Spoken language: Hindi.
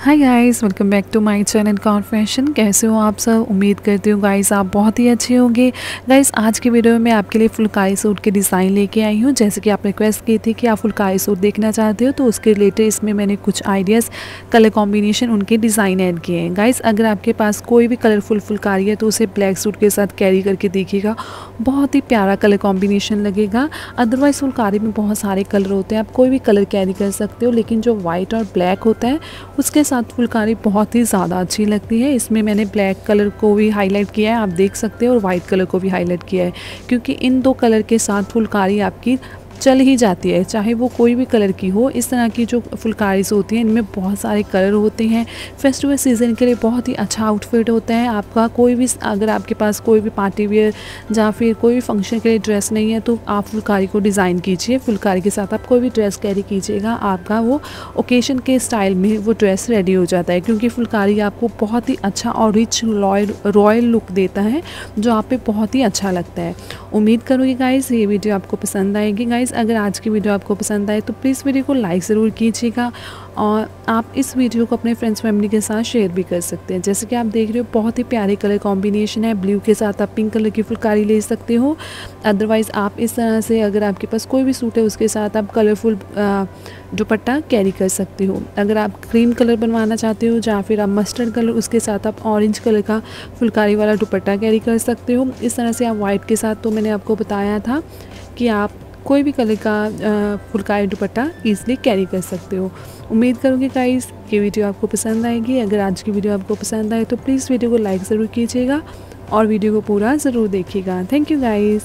Hi guys welcome back to my channel confession कैसे हो आप सब? उम्मीद करती हूँ गाइस आप बहुत ही अच्छे होंगे। गाइस आज की वीडियो में मैं आपके लिए फुलकारी सूट के डिज़ाइन लेके आई हूँ। जैसे कि आप रिक्वेस्ट की थी कि आप फुलकारी सूट देखना चाहते हो तो उसके रिलेटेड इसमें मैंने कुछ आइडियाज़ कलर कॉम्बिनेशन उनके डिज़ाइन ऐड किए हैं। गाइस अगर आपके पास कोई भी कलरफुल फुलकारी है तो उसे ब्लैक सूट के साथ कैरी करके देखिएगा। बहुत ही प्यारा कलर कॉम्बिनेशन लगेगा। अदरवाइज़ फुलकारी में बहुत सारे कलर होते हैं। आप कोई भी कलर कैरी कर सकते हो, लेकिन जो वाइट और ब्लैक होता है, उसके साथ फुलकारी बहुत ही ज़्यादा अच्छी लगती है। इसमें मैंने ब्लैक कलर को भी हाईलाइट किया है, आप देख सकते हैं, और वाइट कलर को भी हाईलाइट किया है। क्योंकि इन दो कलर के साथ फुलकारी आपकी चल ही जाती है, चाहे वो कोई भी कलर की हो। इस तरह की जो फुलकारीज होती हैं, इनमें बहुत सारे कलर होते हैं। फेस्टिवल सीज़न के लिए बहुत ही अच्छा आउटफिट होता है। आपका कोई भी अगर आपके पास कोई भी पार्टी वेयर या फिर कोई भी फ़ंक्शन के लिए ड्रेस नहीं है तो आप फुलकारी को डिज़ाइन कीजिए। फुलकारी के साथ आप कोई भी ड्रेस कैरी कीजिएगा, आपका वो ओकेशन के स्टाइल में वो ड्रेस रेडी हो जाता है। क्योंकि फुलकारी आपको बहुत ही अच्छा और रिच रॉयल रॉयल लुक देता है, जो आप पे बहुत ही अच्छा लगता है। उम्मीद करूँगी गाइज़ ये वीडियो आपको पसंद आएगी। गाइज़ गाइज़ अगर आज की वीडियो आपको पसंद आए तो प्लीज़ वीडियो को लाइक ज़रूर कीजिएगा और आप इस वीडियो को अपने फ्रेंड्स फैमिली के साथ शेयर भी कर सकते हैं। जैसे कि आप देख रहे हो, बहुत ही प्यारे कलर कॉम्बिनेशन है। ब्लू के साथ आप पिंक कलर की फुलकारी ले सकते हो। अदरवाइज़ आप इस तरह से अगर आपके पास कोई भी सूट है, उसके साथ आप कलरफुल दुपट्टा कैरी कर सकते हो। अगर आप क्रीम कलर बनवाना चाहते हो, या फिर आप मस्टर्ड कलर उसके साथ आप ऑरेंज कलर का फुलकारी वाला दुपट्टा कैरी कर सकते हो। इस तरह से आप वाइट के साथ तो मैंने आपको बताया था कि आप कोई भी कलर का फुलकारी दुपट्टा ईज़िली कैरी कर सकते हो। उम्मीद करूँगी गाइस ये वीडियो आपको पसंद आएगी। अगर आज की वीडियो आपको पसंद आए तो प्लीज़ वीडियो को लाइक ज़रूर कीजिएगा और वीडियो को पूरा ज़रूर देखिएगा। Thank you guys